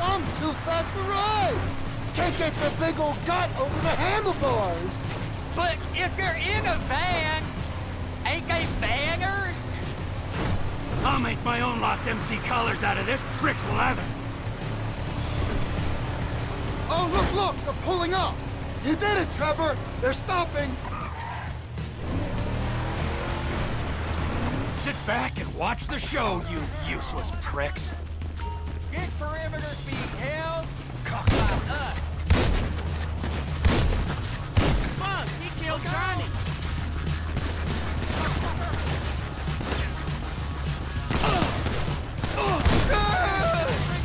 Some too fat to ride. Can't get their big old gut over the handlebars. But if they're in a van, ain't they banners? I'll make my own Lost MC colors out of this brick's leather. Oh, look, look, they're pulling up. You did it, Trevor. They're stopping. Sit back and watch the show, you useless pricks. Get perimeters being held by us. Fuck, he killed Johnny.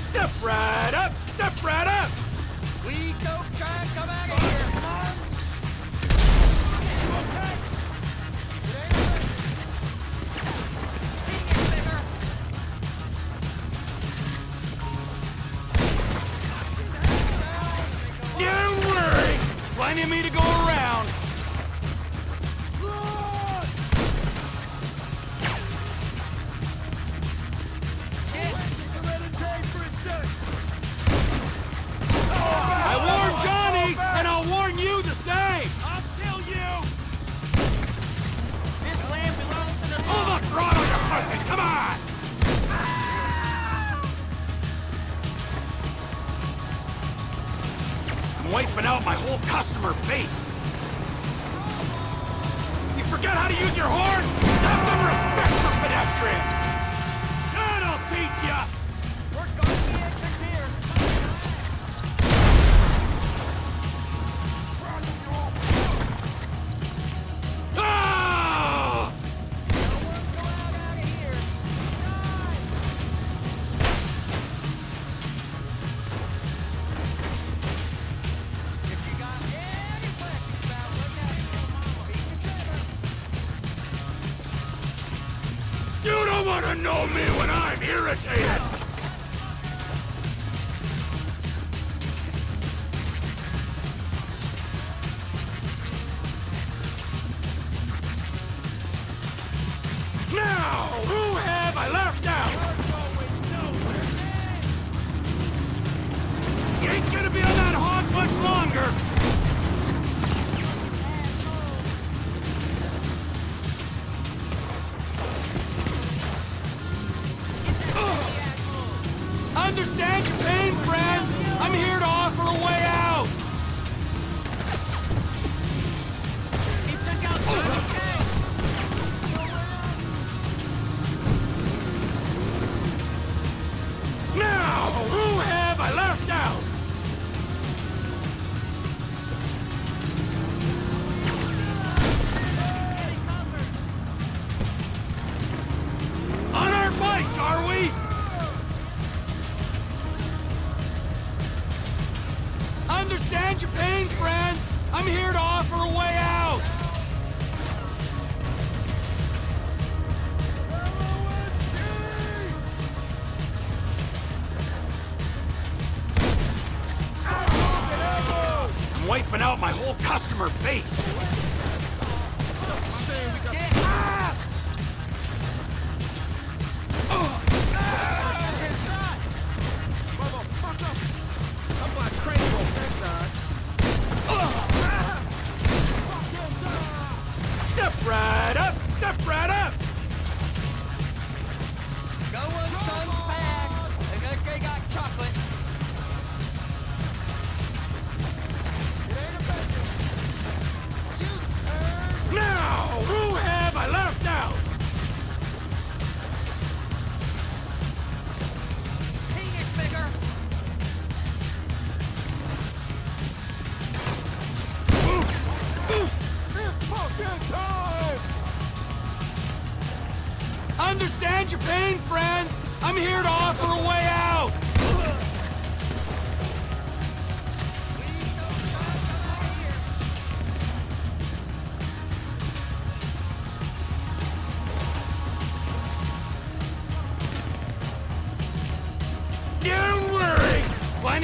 Step right up! Step right up! We don't try and come out of here. Wiping out my whole customer base. You forget how to use your horn? Have some respect for pedestrians! That'll teach ya! Who have I left out? You ain't gonna be on that hog much longer! Understand your pain, friends! I'm here to offer a way I'm here to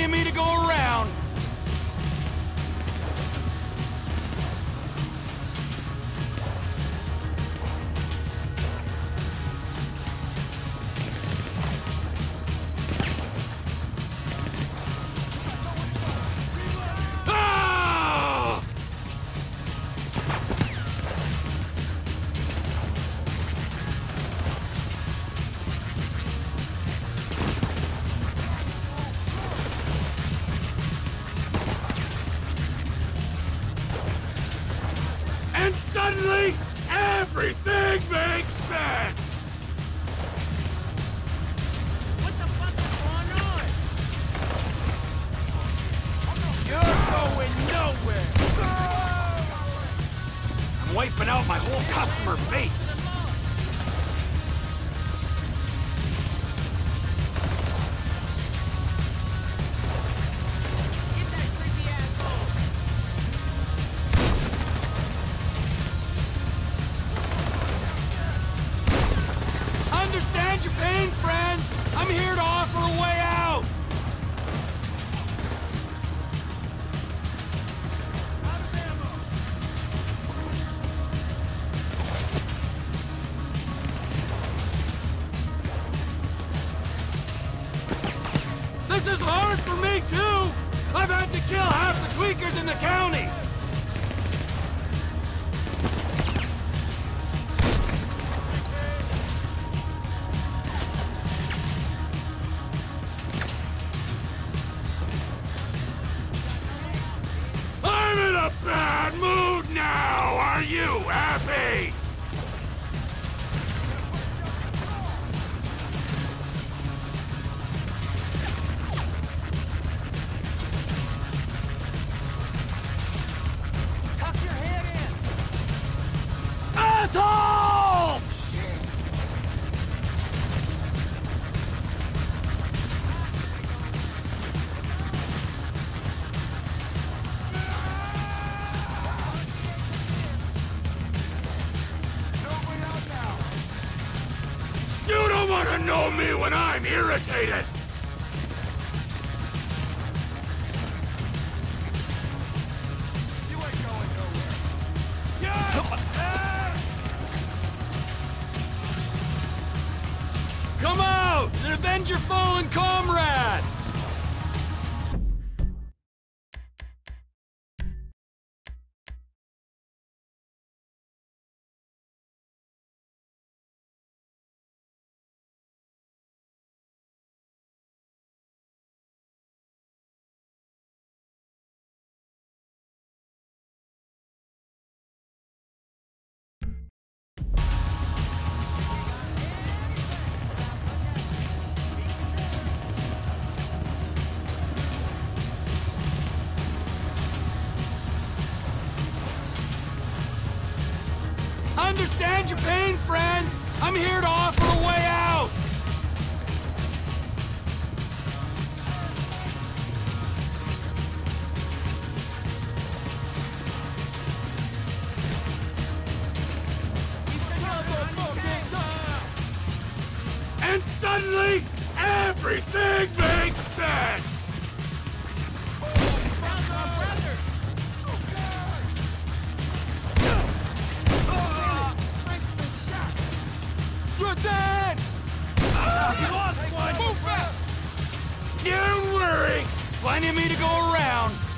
Me to go around. Out my whole customer base! For me, too! I've had to kill half the tweakers in the county! I'm in a bad mood now! Are you happy? Assholes! You don't want to know me when I'm irritated! Your fallen comrade! Understand your pain, friends! I'm here to offer a way out! Plenty of me to go around.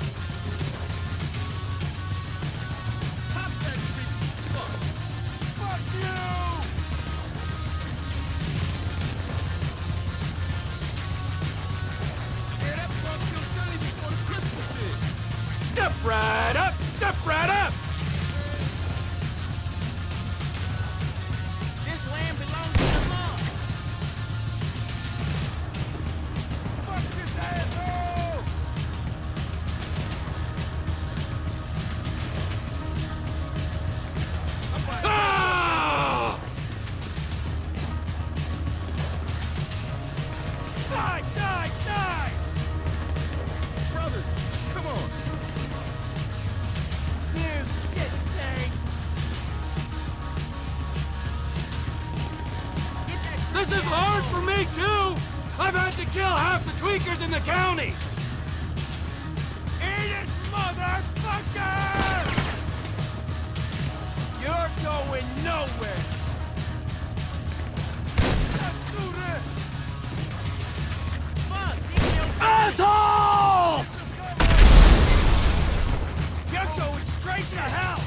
This is hard for me, too! I've had to kill half the tweakers in the county! Eat it, motherfucker! You're going nowhere. Let's do this. Assholes! You're going straight to hell.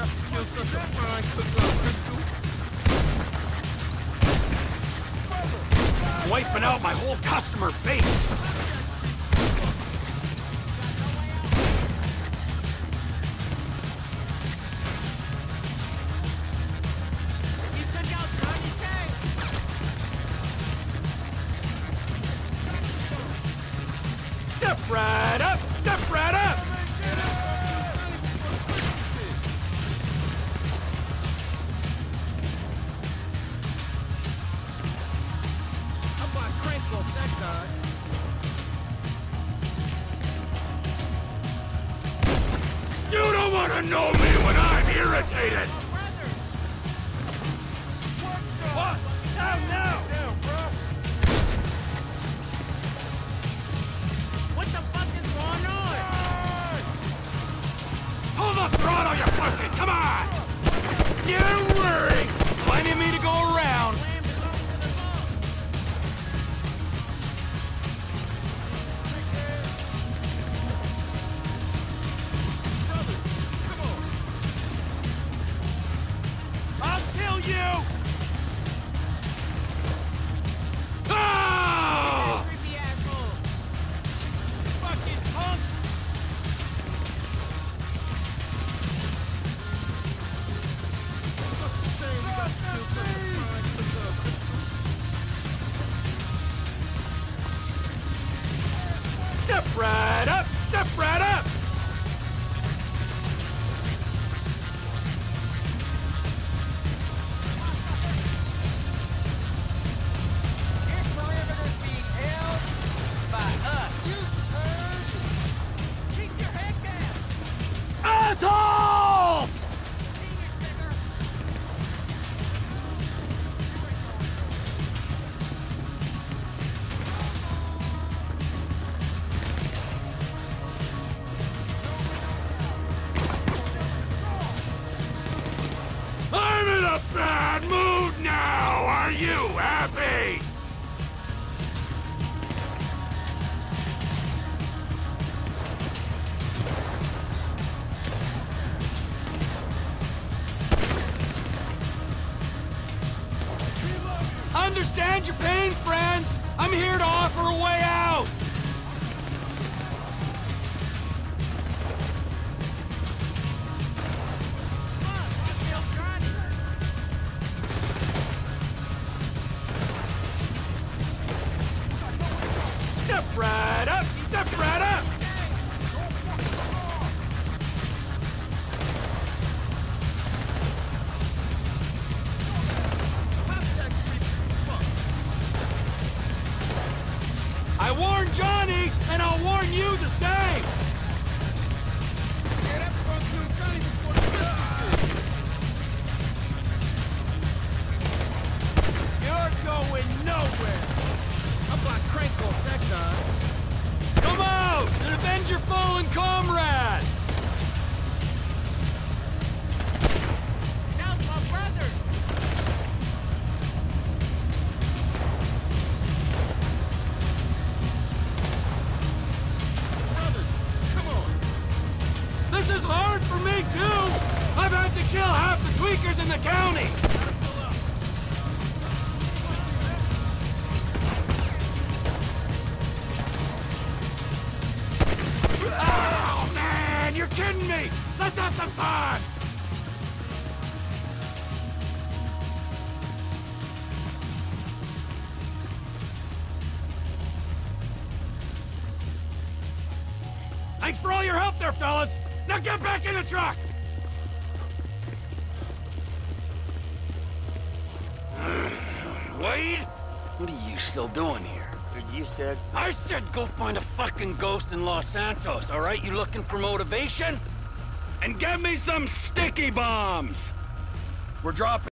got to kill such a fine cook like Crystal? Wiping out my whole customer base! right up. To know me when I'm irritated! What? Down now! What the fuck is going on? Pull the throttle, you pussy! Come on! Don't a bad mood now! Are you happy? Understand your pain, friends! I'm here to offer a way out! The same! You're going nowhere! How about crank off that guy? Come out and avenge your fallen comrade! Kill half the tweakers in the county! Oh, man! You're kidding me! Let's have some fun! Thanks for all your help there, fellas! Now get back in the truck! Wade? What are you still doing here? You said I said go find a fucking ghost in Los Santos, all right? You looking for motivation? And get me some sticky bombs! We're dropping